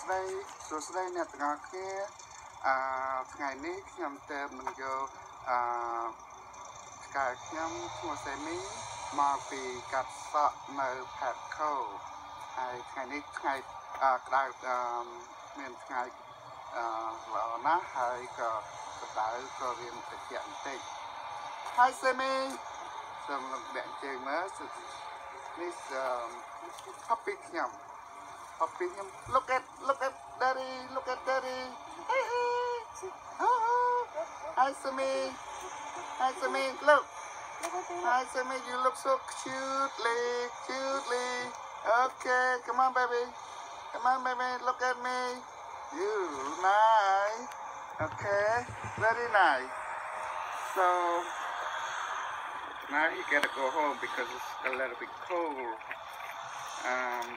ស្តីសួស្តីអ្នកទាំងអស់គ្នាអឺថ្ងៃនេះខ្ញុំទៅនឹងយកអឺឆ្កែខ្ញុំឈ្មោះសេមីមកពីកាត់សក់នៅផាត់ខូហើយថ្ងៃនេះថ្ងៃអឺក្តៅអឺមានថ្ងៃអឺល្អណាស់ហើយក៏ក្តៅក៏រៀនតិចបន្តិច Hi Semi សូមលោកដាក់ជើងមើលនេះអឺ puppy ខ្ញុំ ខ្ញុំ look at look at daddy look at daddy. Hey hey. Hi Semi Hi Semi look. Hi Semi you look so cutely cutely. Okay come on baby. Come on baby. Look at me. You nice okay very nice. So now he gotta go home because it's a little bit cold. Um,